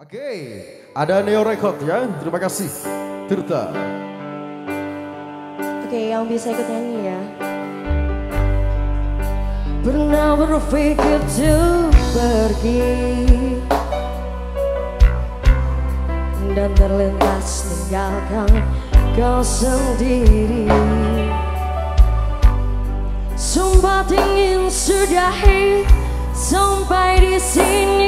Oke, ada Neo Record ya. Terima kasih. Tirta. Oke, yang bisa ikut nyanyi ya. Pernah berpikir untuk pergi Dan terlintas tinggalkan kau sendiri Sumpah ingin sudahi sampai di sini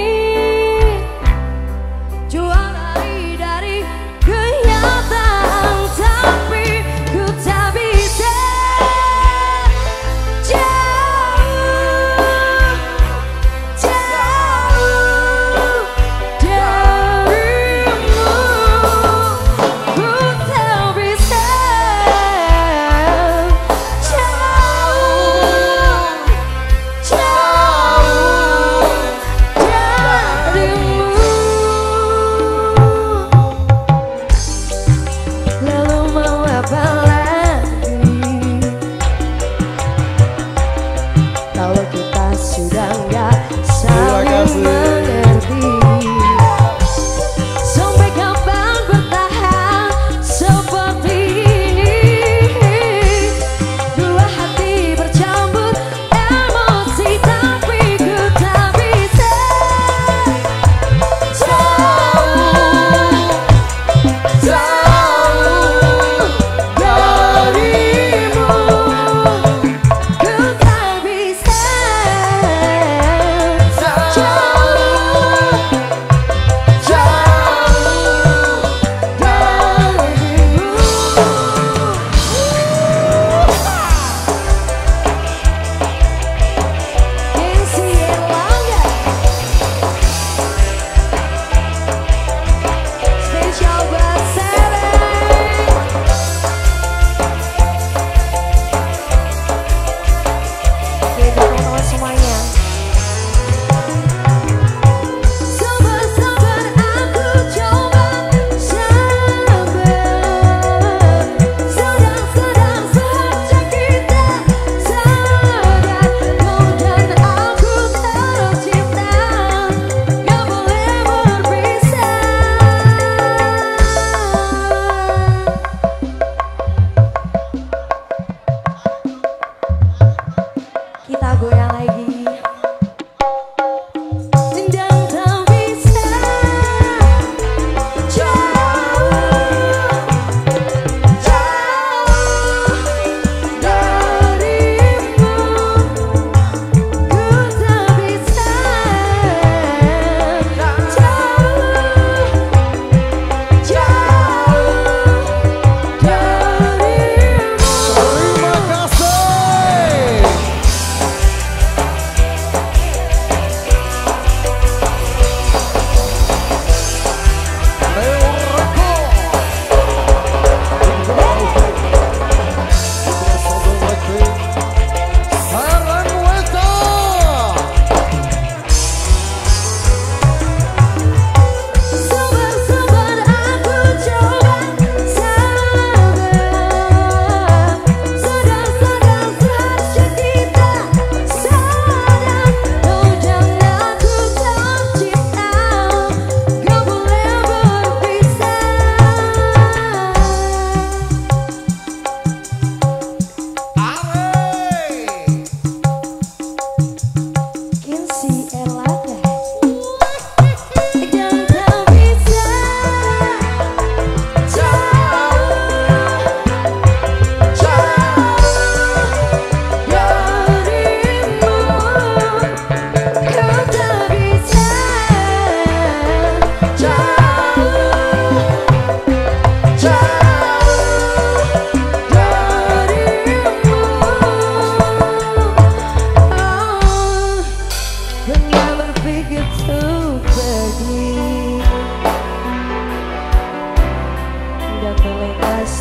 Thank you.